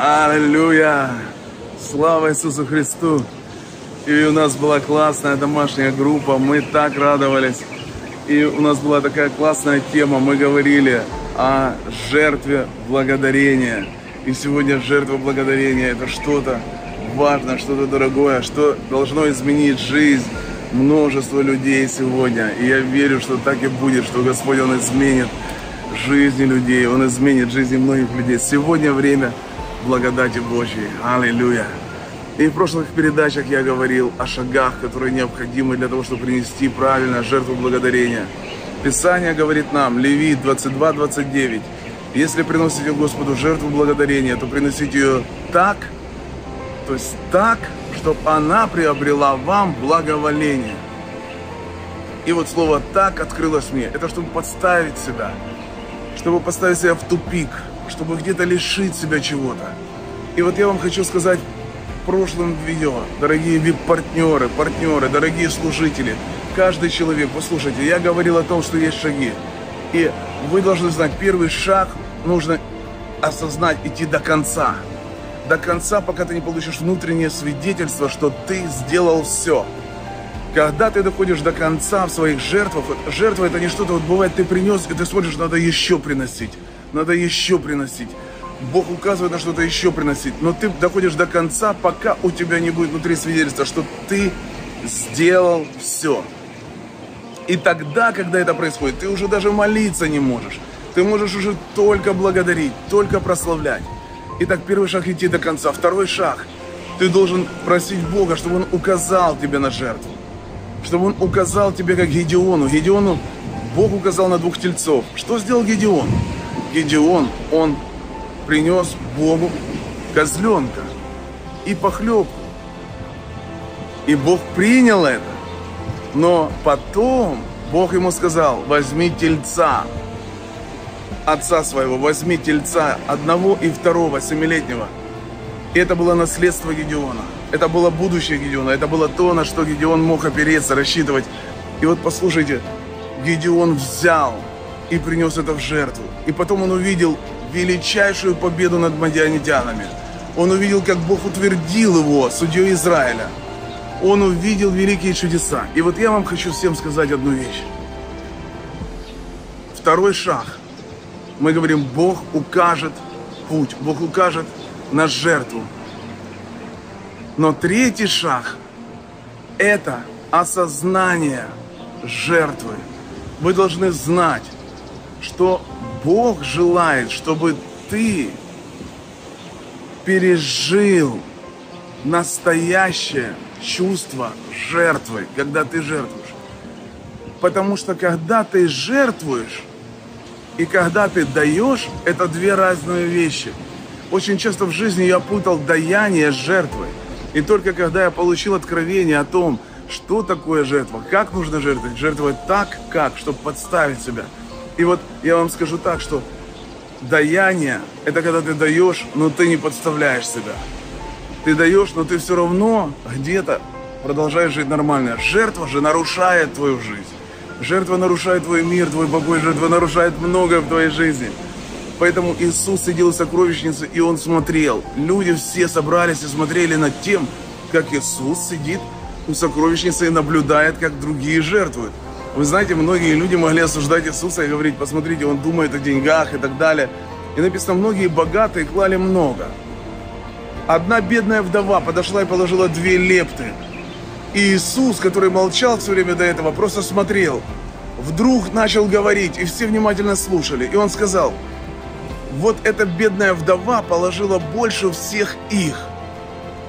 Аллилуйя! Слава Иисусу Христу! И у нас была классная домашняя группа, мы так радовались. И у нас была такая классная тема, мы говорили о жертве благодарения. И сегодня жертва благодарения – это что-то важное, что-то дорогое, что должно изменить жизнь множества людей сегодня. И я верю, что так и будет, что Господь, Он изменит жизни людей, Он изменит жизни многих людей. Сегодня время благодати Божьей. Аллилуйя. И в прошлых передачах я говорил о шагах, которые необходимы для того, чтобы принести правильно жертву благодарения. Писание говорит нам, Левит 22-29, если приносите Господу жертву благодарения, то приносите ее так, то есть так, чтобы она приобрела вам благоволение. И вот слово «так» открылось мне. Это чтобы подставить себя, чтобы поставить себя в тупик, чтобы где-то лишить себя чего-то. И вот я вам хочу сказать прошлом видео, дорогие вип-партнеры, партнеры, дорогие служители, каждый человек, послушайте, я говорил о том, что есть шаги. И вы должны знать, первый шаг нужно осознать, идти до конца. До конца, пока ты не получишь внутреннее свидетельство, что ты сделал все. Когда ты доходишь до конца в своих жертвах, жертва это не что-то, вот бывает, ты принес, и ты смотришь, надо еще приносить, надо еще приносить. Бог указывает на что-то еще приносить. Но ты доходишь до конца, пока у тебя не будет внутри свидетельства, что ты сделал все. И тогда, когда это происходит, ты уже даже молиться не можешь. Ты можешь уже только благодарить, только прославлять. Итак, первый шаг идти до конца. Второй шаг. Ты должен просить Бога, чтобы Он указал тебе на жертву. Чтобы Он указал тебе, как Гедеону. Гедеону Бог указал на двух тельцов. Что сделал Гедеон? Гедеон, он принес Богу козленка и похлебку. И Бог принял это. Но потом Бог ему сказал, возьми тельца, отца своего, возьми тельца одного и второго, семилетнего. И это было наследство Гедеона. Это было будущее Гедеона. Это было то, на что Гедеон мог опереться, рассчитывать. И вот послушайте, Гедеон взял и принес это в жертву. И потом он увидел величайшую победу над мадианитянами. Он увидел, как Бог утвердил его судьей Израиля. Он увидел великие чудеса. И вот я вам хочу всем сказать одну вещь. Второй шаг. Мы говорим, Бог укажет путь, Бог укажет на жертву. Но третий шаг – это осознание жертвы. Вы должны знать, что Бог желает, чтобы ты пережил настоящее чувство жертвы, когда ты жертвуешь. Потому что когда ты жертвуешь и когда ты даешь, это две разные вещи. Очень часто в жизни я путал даяние с жертвой. И только когда я получил откровение о том, что такое жертва, как нужно жертвовать, жертвовать так, как, чтобы подставить себя – и вот я вам скажу так, что даяние – это когда ты даешь, но ты не подставляешь себя. Ты даешь, но ты все равно где-то продолжаешь жить нормально. Жертва же нарушает твою жизнь. Жертва нарушает твой мир, твой покой. Жертва нарушает многое в твоей жизни. Поэтому Иисус сидел в сокровищнице, и Он смотрел. Люди все собрались и смотрели над тем, как Иисус сидит у сокровищницы и наблюдает, как другие жертвуют. Вы знаете, многие люди могли осуждать Иисуса и говорить, посмотрите, он думает о деньгах и так далее. И написано, многие богатые клали много. Одна бедная вдова подошла и положила две лепты. И Иисус, который молчал все время до этого, просто смотрел. Вдруг начал говорить, и все внимательно слушали. И он сказал, вот эта бедная вдова положила больше всех их.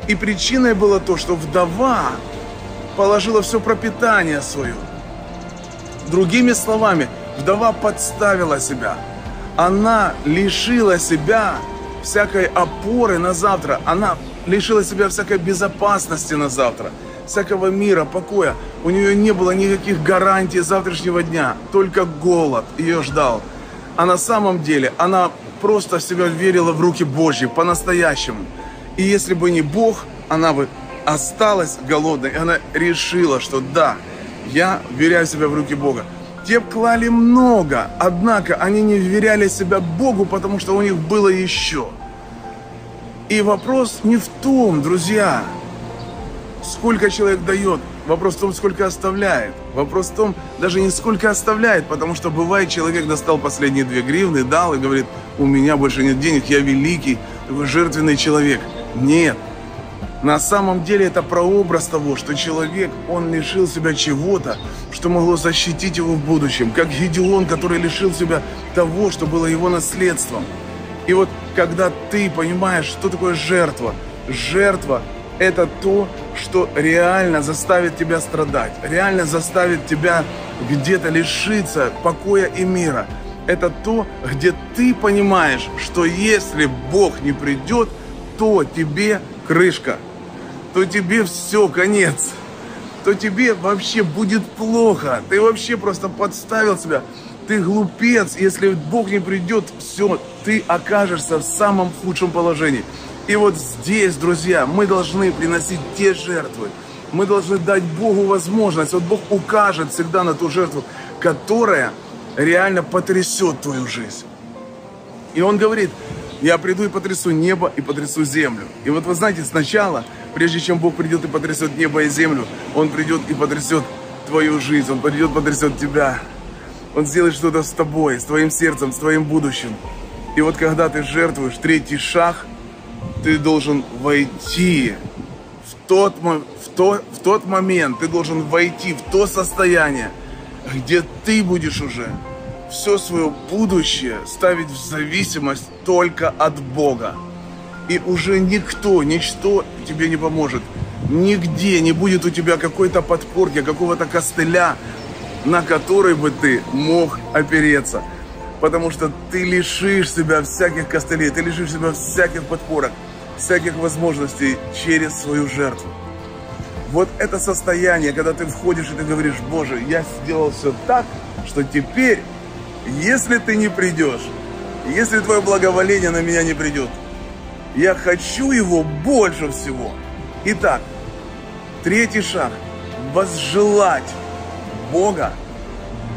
И причиной было то, что вдова положила все пропитание свое. Другими словами, вдова подставила себя. Она лишила себя всякой опоры на завтра. Она лишила себя всякой безопасности на завтра. Всякого мира, покоя. У нее не было никаких гарантий завтрашнего дня. Только голод ее ждал. А на самом деле она просто в себя верила в руки Божьи по-настоящему. И если бы не Бог, она бы осталась голодной. И она решила, что да, я вверяю себя в руки Бога. Те клали много, однако они не вверяли себя Богу, потому что у них было еще. И вопрос не в том, друзья, сколько человек дает, вопрос в том, сколько оставляет. Вопрос в том, даже не сколько оставляет, потому что бывает, человек достал последние две гривны, дал и говорит, у меня больше нет денег, я великий, жертвенный человек. Нет. На самом деле это прообраз того, что человек, он лишил себя чего-то, что могло защитить его в будущем. Как Гедеон, который лишил себя того, что было его наследством. И вот когда ты понимаешь, что такое жертва, жертва – это то, что реально заставит тебя страдать, реально заставит тебя где-то лишиться покоя и мира. Это то, где ты понимаешь, что если Бог не придет, то тебе крышка, то тебе все, конец, то тебе вообще будет плохо. Ты вообще просто подставил себя ты глупец, если Бог не придет, все, ты окажешься в самом худшем положении. И вот здесь, друзья, мы должны приносить те жертвы. Мы должны дать Богу возможность. Вот Бог укажет всегда на ту жертву, которая реально потрясет твою жизнь. И Он говорит, я приду и потрясу небо и потрясу землю. И вот вы знаете, сначала, прежде чем Бог придет и потрясет небо и землю, Он придет и потрясет твою жизнь, Он придет и потрясет тебя. Он сделает что-то с тобой, с твоим сердцем, с твоим будущим. И вот когда ты жертвуешь третий шаг, ты должен войти в тот, в, то, в тот момент, ты должен войти в то состояние, где ты будешь уже все свое будущее ставить в зависимость только от Бога. И уже никто, ничто тебе не поможет. Нигде не будет у тебя какой-то подпорки, какого-то костыля, на который бы ты мог опереться. Потому что ты лишишь себя всяких костылей, ты лишишь себя всяких подпорок, всяких возможностей через свою жертву. Вот это состояние, когда ты входишь и ты говоришь, Боже, я сделал все так, что теперь, если ты не придешь, если твое благоволение на меня не придет, я хочу его больше всего. Итак, третий шаг – возжелать Бога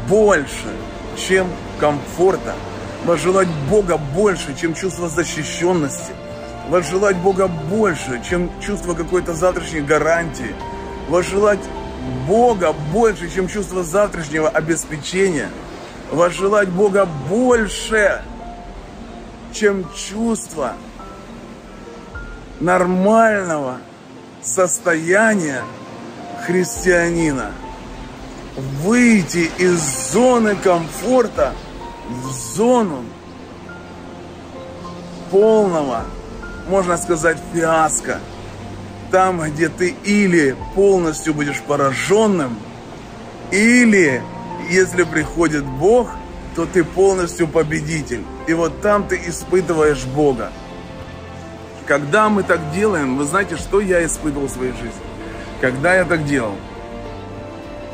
больше, чем комфорта, возжелать Бога больше, чем чувство защищенности, возжелать Бога больше, чем чувство какой-то завтрашней гарантии, возжелать Бога больше, чем чувство завтрашнего обеспечения, возжелать Бога больше, чем чувство нормального состояния христианина – выйти из зоны комфорта в зону полного, можно сказать, фиаско. Там, где ты или полностью будешь пораженным, или, если приходит Бог, то ты полностью победитель. И вот там ты испытываешь Бога. Когда мы так делаем, вы знаете, что я испытывал в своей жизни? Когда я так делал?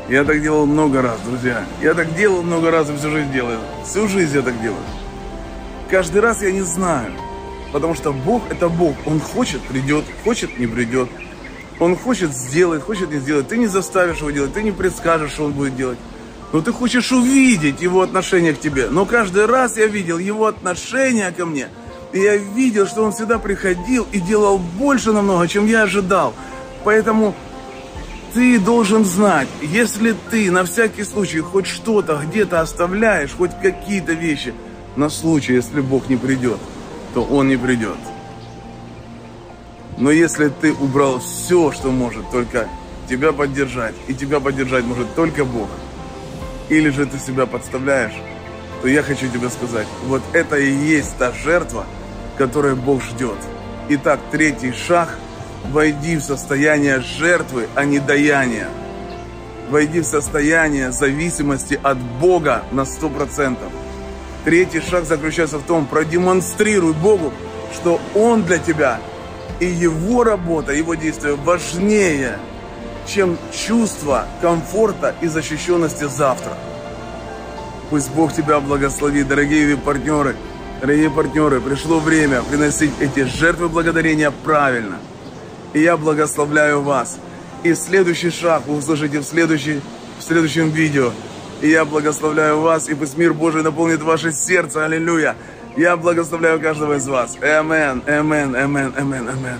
Я так делал много раз, друзья. Я так делал много раз и всю жизнь делаю. Всю жизнь я так делаю. Каждый раз я не знаю. Потому что Бог это Бог. Он хочет, придет, хочет, не придет. Он хочет сделать, хочет не сделать. Ты не заставишь его делать, ты не предскажешь, что он будет делать. Но ты хочешь увидеть его отношение к тебе. Но каждый раз я видел его отношение ко мне. И я видел, что он всегда приходил и делал больше намного, чем я ожидал. Поэтому ты должен знать, если ты на всякий случай хоть что-то где-то оставляешь, хоть какие-то вещи, на случай, если Бог не придет, то Он не придет. Но если ты убрал все, что может только тебя поддержать, и тебя поддержать может только Бог, или же ты себя подставляешь, то я хочу тебе сказать, вот это и есть та жертва, которую Бог ждет. Итак, третий шаг – Войди в состояние жертвы, а не даяния. Войди в состояние зависимости от Бога на 100%. Третий шаг заключается в том, продемонстрируй Богу, что Он для тебя и Его работа, Его действия важнее, чем чувство комфорта и защищенности завтра. Пусть Бог тебя благословит, дорогие партнеры. Дорогие партнеры, пришло время приносить эти жертвы благодарения правильно – и я благословляю вас. И следующий шаг вы услышите в, следующий, в следующем видео. И я благословляю вас, и пусть мир Божий наполнит ваше сердце. Аллилуйя. Я благословляю каждого из вас. Амен, амен, амен, амен, амен.